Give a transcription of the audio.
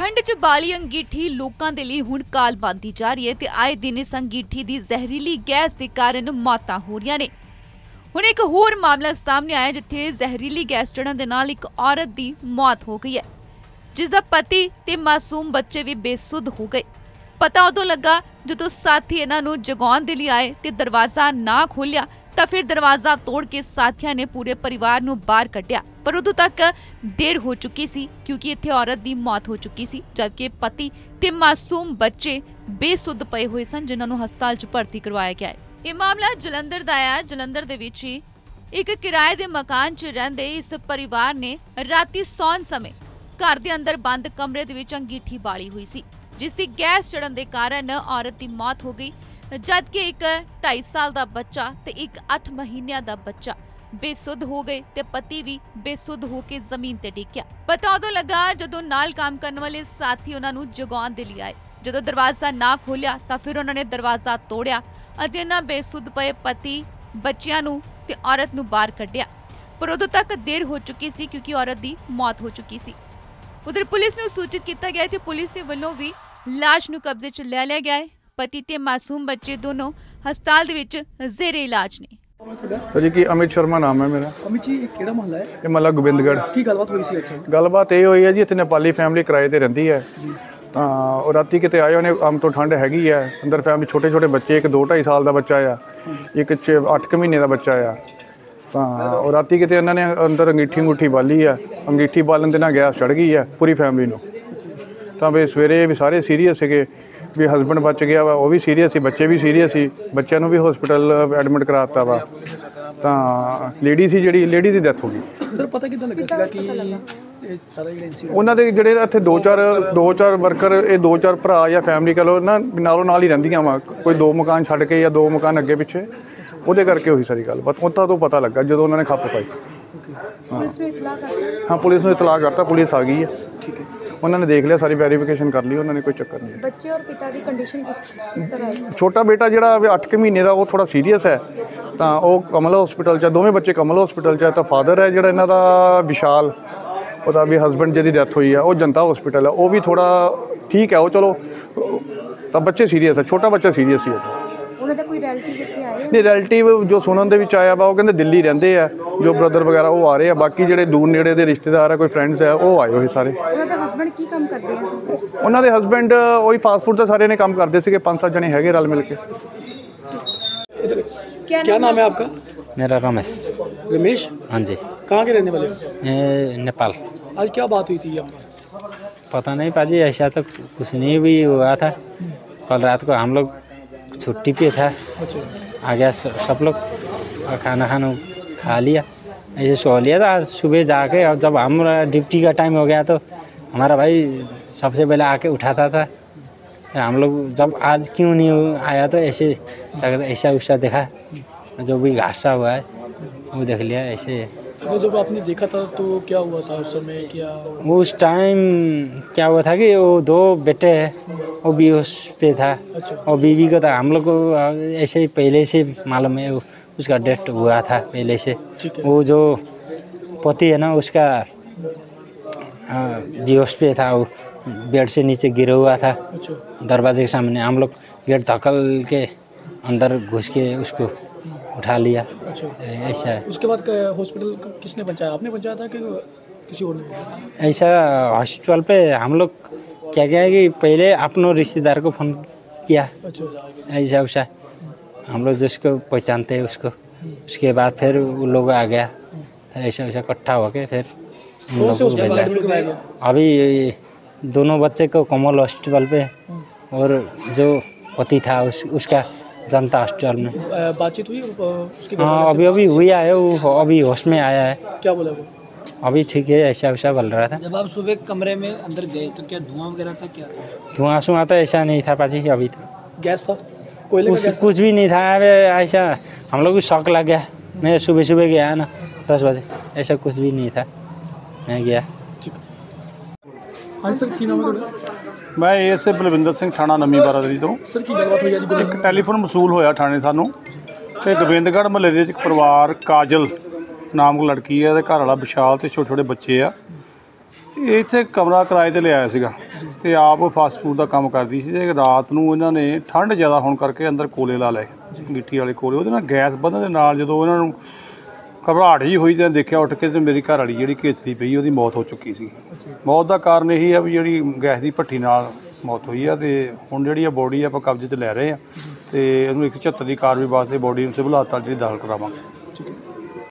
ਠੰਡ 'ਚ ਬਾਲੀ ਅੰਗੀਠੀ ਲੋਕਾਂ ਦੇ ਲਈ ਹੁਣ ਕਾਲ ਬਣਦੀ ਜਾ ਰਹੀ ਹੈ ਤੇ ਆਏ ਦਿਨ ਇਸ ਅੰਗੀਠੀ ਦੀ ਜ਼ਹਿਰੀਲੀ ਗੈਸ ਦੇ ਕਾਰਨ ਮੌਤਾਂ ਹੋ ਰਹੀਆਂ ਨੇ। ਹੁਣ ਇੱਕ ਹੋਰ ਮਾਮਲਾ ਸਾਹਮਣੇ ਆਇਆ ਜਿੱਥੇ ਜ਼ਹਿਰੀਲੀ ਗੈਸ ਚੜਨ ਦੇ ਨਾਲ ਇੱਕ ਔਰਤ ਦੀ ਮੌਤ ਹੋ ਗਈ ਹੈ, ਜਿਸ ਦਾ ਪਤੀ ਤੇ ਮਾਸੂਮ ਬੱਚੇ ਵੀ ਬੇਸੁੱਧ ਹੋ ਗਏ। ਪਤਾ ਉਦੋਂ ਲੱਗਾ ਜਦੋਂ ਸਾਥੀ ਇਹਨਾਂ ਨੂੰ ਜਗਾਉਣ ਦੇ ਲਈ ਆਏ ਤੇ ਦਰਵਾਜ਼ਾ ਨਾ ਖੋਲ੍ਹਿਆ ਤਾਂ ਫਿਰ ਦਰਵਾਜ਼ਾ ਤੋੜ ਕੇ ਸਾਥੀਆਂ ਨੇ ਪੂਰੇ ਪਰਿਵਾਰ ਨੂੰ ਬਾਹਰ ਕੱਢਿਆ ਪਰ ਉਦੋਂ ਤੱਕ ਦੇਰ ਹੋ ਚੁੱਕੀ ਸੀ ਕਿਉਂਕਿ ਇੱਥੇ ਔਰਤ ਦੀ ਮੌਤ ਹੋ ਚੁੱਕੀ ਸੀ ਜਦਕਿ ਪਤੀ ਤੇ ਮਾਸੂਮ ਬੱਚੇ ਬੇਸੁੱਧ ਪਏ ਹੋਏ ਸਨ ਜਿਨ੍ਹਾਂ ਨੂੰ ਹਸਪਤਾਲ 'ਚ ਭਰਤੀ ਕਰਵਾਇਆ ਗਿਆ ਹੈ ਇਹ ਮਾਮਲਾ ਜਲੰਧਰ ਦਾ ਹੈ ਜਲੰਧਰ ਦੇ ਵਿੱਚ ਹੀ ਇੱਕ ਕਿਰਾਏ ਦੇ ਮਕਾਨ 'ਚ ਰਹਿੰਦੇ ਇਸ ਪਰਿਵਾਰ ਨੇ ਰਾਤੀ ਸੌਣ ਸਮੇਂ ਘਰ ਦੇ ਅੰਦਰ ਬੰਦ ਕਮਰੇ ਦੇ ਵਿੱਚ ਅੰਗੀਠੀ ਬਾਲੀ ਹੋਈ ਸੀ ਜਿਸ ਦੀ ਗੈਸ ਚੜਨ ਦੇ ਕਾਰਨ ਔਰਤ ਦੀ ਮੌਤ ਹੋ ਗਈ ਜਦਕਿ ਇੱਕ 2.5 ਸਾਲ ਦਾ ਬੱਚਾ ਤੇ ਇੱਕ 8 ਮਹੀਨਿਆਂ ਦਾ ਬੱਚਾ ਬੇਸੁੱਧ ਹੋ ਗਏ ਤੇ ਪਤੀ ਵੀ ਬੇਸੁੱਧ ਹੋ ਕੇ ਜ਼ਮੀਨ ਤੇ ਡਿੱਗਿਆ ਪਤਾ ਉਦੋਂ ਲੱਗਾ ਜਦੋਂ ਨਾਲ ਕੰਮ ਕਰਨ ਵਾਲੇ ਸਾਥੀ ਉਹਨਾਂ ਨੂੰ ਜਗਾਉਣ ਦੇ ਲਈ ਆਏ ਜਦੋਂ ਦਰਵਾਜ਼ਾ ਨਾ ਖੋਲਿਆ ਤਾਂ ਫਿਰ ਉਹਨਾਂ ਨੇ ਦਰਵਾਜ਼ਾ ਤੋੜਿਆ ਅਤੇ ਇਹਨਾਂ ਬੇਸੁੱਧ ਪਏ ਪਤੀ ਬੱਚਿਆਂ ਨੂੰ ਤੇ ਔਰਤ ਨੂੰ ਬਾਹਰ ਕੱਢਿਆ ਪਰ ਉਦੋਂ ਤੱਕ ਦੇਰ ਹੋ ਚੁੱਕੀ ਸੀ ਕਿਉਂਕਿ ਔਰਤ ਦੀ ਮੌਤ ਹੋ ਚੁੱਕੀ ਸੀ ਉਧਰ ਪੁਲਿਸ ਨੂੰ ਸੂਚਿਤ ਕੀਤਾ ਗਿਆ ਹੈ ਤੇ ਪੁਲਿਸ ਦੇ ਵੱਲੋਂ ਵੀ ਲਾਸ਼ ਨੂੰ ਕਬਜ਼ੇ 'ਚ ਲੈ ਲਿਆ ਗਿਆ ਹੈ ਪਤੀ ਤੇ ਮਾਸੂਮ ਬੱਚੇ ਦੋਨੋਂ ਹਸਪਤਾਲ ਦੇ ਵਿੱਚ ਜ਼ੇਰੇ ਇਲਾਜ ਨੇ। ਸਰ ਜੀ ਕੀ ਅਮਿਤ ਸ਼ਰਮਾ ਨਾਮ ਹੈ ਮੇਰਾ? ਅਮਿਤ ਜੀ ਇਹ ਕਿਹੜਾ ਮਹੱਲਾ ਹੈ? ਇਹ ਮੱਲਾ ਗੋਬਿੰਦਗੜ੍ਹ। ਕੀ ਗੱਲਬਾਤ ਹੋਈ ਸੀ ਅੱਛਾ ਗੱਲਬਾਤ ਇਹ ਹੋਈ ਹੈ ਜੀ ਇੱਥੇ ਨੇਪਾਲੀ ਫੈਮਿਲੀ ਕਿਰਾਏ ਤੇ ਰਹਿੰਦੀ ਹੈ। ਜੀ। ਤਾਂ ਉਹ ਰਾਤੀ ਕਿਤੇ ਆਏ ਉਹਨੇ ਆਮ ਤੋਂ ਠੰਡ ਹੈਗੀ ਹੈ। ਅੰਦਰ ਫੈਮਿਲੀ ਛੋਟੇ ਛੋਟੇ ਬੱਚੇ ਇੱਕ 2 2.5 ਸਾਲ ਦਾ ਬੱਚਾ ਆ ਇੱਕ 'ਚ 8 ਮਹੀਨੇ ਦਾ ਬੱਚਾ ਆ। ਤਾਂ ਉਹ ਰਾਤੀ ਕਿਤੇ ਇਹਨਾਂ ਨੇ ਅੰਦਰ ਅੰਗੀਠੀ ਅੰਗੂਠੀ ਬਾਲੀ ਆ ਅੰਗੀਠੀ ਬਾਲਣ ਦੇ ਨਾਲ ਗੈਸ ਚੜ ਗਈ ਆ ਪੂਰੀ ਫੈਮਿਲੀ ਨੂੰ। ਤਾਂ ਵੀ ਸਵੇਰੇ ਵੀ ਸਾਰੇ ਸੀਰੀਅਸ ਸੀਗੇ। ਵੀ ਹਸਬੰਡ ਬਚ ਗਿਆ ਵਾ ਉਹ ਵੀ ਸੀਰੀਅਸ ਸੀ ਬੱਚੇ ਵੀ ਸੀਰੀਅਸ ਸੀ ਬੱਚਿਆਂ ਨੂੰ ਵੀ ਹਸਪੀਟਲ ਐਡਮਿਟ ਕਰਾਤਾ ਵਾ। ਤਾਂ ਲੇਡੀ ਸੀ ਜਿਹੜੀ ਲੇਡੀ ਦੀ ਡੈਥ ਹੋ ਗਈ। ਸਰ ਪਤਾ ਕਿੱਦਾਂ ਲੱਗਾ ਸੀਗਾ ਕਿ ਸਾਰਾ ਜਿਹੜਾ ਉਹਨਾਂ ਦੇ ਜਿਹੜੇ ਇੱਥੇ ਦੋ ਚਾਰ ਦੋ ਚਾਰ ਵਰਕਰ ਇਹ ਦੋ ਚਾਰ ਭਰਾ ਜਾਂ ਫੈਮਿਲੀ ਕਹ ਲੋ ਨਾ ਨਾਲੋਂ ਨਾਲ ਹੀ ਰਹਿੰਦੀਆਂ ਵਾ। ਕੋਈ ਦੋ ਮਕਾਨ ਛੱਡ ਕੇ ਜਾਂ ਦੋ ਮਕਾਨ ਅੱਗੇ ਪਿੱਛੇ ਉਹਦੇ ਕਰਕੇ ਹੋਈ ਸਾਰੀ ਗੱਲ। ਬਸ ਉੱਥੋਂ ਤੋਂ ਪਤਾ ਲੱਗਾ ਜਦੋਂ ਉਹਨਾਂ ਨੇ ਖੱਪ ਪਾਈ। ਪੁਲਿਸ ਨੂੰ ਇਤਲਾਹ ਕਰ ਹਾਂ ਪੁਲਿਸ ਨੂੰ ਇਤਲਾਹ ਕਰਤਾ ਪੁਲਿਸ ਆ ਗਈ ਹੈ। ਠੀਕ ਹੈ। ਉਹਨਾਂ ਨੇ ਦੇਖ ਲਿਆ ਸਾਰੀ ਵੈਰੀਫਿਕੇਸ਼ਨ ਕਰ ਲਈ ਉਹਨਾਂ ਨੇ ਕੋਈ ਚੱਕਰ ਨਹੀਂ ਬੱਚੇ ਔਰ ਪਿਤਾ ਦੀ ਕੰਡੀਸ਼ਨ ਕਿਸ ਕਿਸ ਤਰ੍ਹਾਂ ਹੈ? ਛੋਟਾ ਬੇਟਾ ਜਿਹੜਾ 8 ਮਹੀਨੇ ਦਾ ਉਹ ਥੋੜਾ ਸੀਰੀਅਸ ਹੈ। ਤਾਂ ਉਹ ਕਮਲ ਹਸਪੀਟਲ 'ਚ ਦੋਵੇਂ ਬੱਚੇ ਕਮਲ ਹਸਪੀਟਲ 'ਚ ਹੈ ਤਾਂ ਫਾਦਰ ਹੈ ਜਿਹੜਾ ਇਹਨਾਂ ਦਾ ਵਿਸ਼ਾਲ ਉਹਦਾ ਵੀ ਹਸਬੰਡ ਜਿਹਦੀ ਡੈਥ ਹੋਈ ਹੈ ਉਹ ਜਨਤਾ ਹਸਪੀਟਲ ਹੈ ਉਹ ਵੀ ਥੋੜਾ ਠੀਕ ਹੈ ਉਹ ਚਲੋ ਤਾਂ ਬੱਚੇ ਸੀਰੀਅਸ ਹੈ ਛੋਟਾ ਬੱਚਾ ਸੀਰੀਅਸ ਹੀ ਹੈ। ਉਹਨਾਂ ਦਾ ਕੋਈ ਰਿਲੇਟਿਵ ਇੱਥੇ ਆਏ ਨਹੀਂ ਰਿਲੇਟਿਵ ਜੋ ਸੁਣਨ ਦੇ ਵਿੱਚ ਆਇਆ ਵਾ ਉਹ ਕਹਿੰਦੇ ਦਿੱਲੀ ਰਹਿੰਦੇ ਆ ਜੋ ਬ੍ਰਦਰ ਵਗੈਰਾ ਉਹ ਆ ਰਹੇ ਆ ਬਾਕੀ ਜਿਹੜੇ ਦੂਰ ਨੇੜੇ ਦੇ ਰਿਸ਼ਤੇਦਾਰ ਆ ਕੋਈ ਫਰੈਂਡਸ ਆ ਉਹ ਆਏ ਹੋਏ ਸਾਰੇ ਉਹਨਾਂ ਦੇ ਹਸਬੰਡ ਕੀ ਕੰਮ ਕਰਦੇ ਆ ਉਹਨਾਂ ਦੇ ਹਸਬੰਡ ਉਹੀ ਫਾਸਟ ਫੂਡ ਦਾ ਸਾਰੇ ਨੇ ਕੰਮ ਕਰਦੇ ਸੀਗੇ ਪੰਜ ਸੱਤ ਜਣੇ ਹੈਗੇ ਰਲ ਮਿਲ ਕੇ क्या नाम है आपका मेरा रमेश रमेश हाँ जी कहाँ के रहने वाले हो ये नेपाल आज क्या बात हुई थी यहाँ पर पता नहीं पाजी ऐसा तो कुछ नहीं भी हुआ था कल रात को हम लोग छुट्टी पे था। आ गया सब लोग। और खाना खाना खा लिया। ऐसे सो लिया था आज सुबह जाके। और जब हम ड्यूटी का टाइम हो गया तो हमारा भाई सबसे पहले आके उठाता था। हम लोग जब आज क्यों नहीं आया तो ऐसे ऐसा वैसा देखा। जो भी हादसा हुआ है, वो देख लिया, ऐसे तो जब आपने देखा था तो क्या हुआ था उस समय? क्या वो उस टाइम क्या हुआ था कि वो दो बेटे हैं वो भी उस पे था। अच्छा। और बीवी का था। हम लोग को ऐसे ही पहले से मालूम है उसका डेथ हुआ था पहले से। वो जो पति है ना उसका बेहोश पे था। वो बेड से नीचे गिरा हुआ था। अच्छा। दरवाजे के सामने हम लोग गेट धकल के अंदर घुस के उसको उठा लिया। अच्छा। ऐसा। है उसके बाद हॉस्पिटल किसने पहुँचाया आपने पहुँचाया था कि किसी और ने ऐसा हॉस्पिटल पे हम लोग क्या क्या है कि पहले अपनों रिश्तेदार को फ़ोन किया। अच्छा। ऐसा वैसा हम लोग जिसको पहचानते हैं उसको। उसके बाद फिर वो लोग आ गया। फिर ऐसा वैसा इकट्ठा होके फिर को भेजा। अभी दोनों बच्चे को कमल हॉस्पिटल पे और जो पति था उस उसका जनता हॉस्पिटल में। बातचीत हुई उसकी हाँ अभी अभी हुई है वो अभी होश में आया है। क्या बोला वो? अभी ठीक है ऐसा वैसा बोल रहा था। जब आप सुबह कमरे में अंदर गए तो क्या धुआँ वगैरह था क्या धुआँ सुआ था तो ऐसा नहीं था पाजी अभी तो। गैस था? कोई कुछ कुछ भी नहीं था अरे ऐसा हम लोग को शौक लग गया। मैं सुबह सुबह गया ना दस बजे ऐसा कुछ भी नहीं था। मैं गया। हाँ ਮੈਂ ਏਐਸਏ ਬਲਵਿੰਦਰ ਸਿੰਘ ਥਾਣਾ ਨਵੀਂ ਬਾਰਾਦਰੀ ਤੋਂ। ਸਰ ਕੀ ਗੱਲਬਾਤ ਹੋਈ ਅੱਜ ਇੱਕ ਟੈਲੀਫੋਨ ਵਸੂਲ ਹੋਇਆ ਥਾਣੇ ਸਾਨੂੰ। ਤੇ ਗੋਬਿੰਦਗੜ੍ਹ ਮਹੱਲੇ ਦੇ ਵਿੱਚ ਇੱਕ ਪਰਿਵਾਰ ਕਾਜਲ ਨਾਮ ਦੀ ਲੜਕੀ ਹੈ ਤੇ ਘਰ ਵਾਲਾ ਵਿਸ਼ਾਲ ਤੇ ਛੋਟੇ ਛੋਟੇ ਬੱਚੇ ਆ। ਇਹ ਇੱਥੇ ਕਮਰਾ ਕਿਰਾਏ ਤੇ ਲਿਆਇਆ ਸੀਗਾ ਤੇ ਆਪ ਫਾਸਟ ਫੂਡ ਦਾ ਕੰਮ ਕਰਦੀ ਸੀ ਤੇ ਰਾਤ ਨੂੰ ਇਹਨਾਂ ਨੇ ਠੰਡ ਜ਼ਿਆਦਾ ਹੋਣ ਕਰਕੇ ਅੰਦਰ ਕੋਲੇ ਲਾ ਲਏ। ਮਿੱਟੀ ਵਾਲੇ ਕੋਲੇ। ਉਹਦੇ ਨਾਲ ਗੈਸ ਵਧਣ ਦੇ ਨਾਲ ਜਦੋਂ ਇਹਨਾਂ ਨੂੰ ਘਬਰਾਹਟ ਜੀ ਹੋਈ ਤਾਂ ਦੇਖਿਆ ਉੱਠ ਕੇ ਤੇ ਮੇਰੀ ਘਰ ਵਾਲੀ ਜਿਹੜੀ ਘੇਚਦੀ ਪਈ ਉਹਦੀ ਮੌਤ ਹੋ ਚੁੱਕੀ ਸੀ। ਮੌਤ ਦਾ ਕਾਰਨ ਇਹੀ ਆ ਵੀ ਜਿਹੜੀ ਗੈਸ ਦੀ ਭੱਠੀ ਨਾਲ ਮੌਤ ਹੋਈ ਆ ਤੇ ਹੁਣ ਜਿਹੜੀ ਆ ਬੋਡੀ ਆਪਾਂ ਕਬਜ਼ੇ 'ਚ ਲੈ ਰਹੇ ਆ ਤੇ ਇਹਨੂੰ 176 ਦੀ ਕਾਰਵਾਈ ਵਾਸਤੇ ਬੋਡੀ ਨੂੰ ਸਿਵਲ ਹਸਪਤਾਲ ਜਿਹੜੀ ਦਾਖਲ ਕਰਾਵਾਂਗੇ।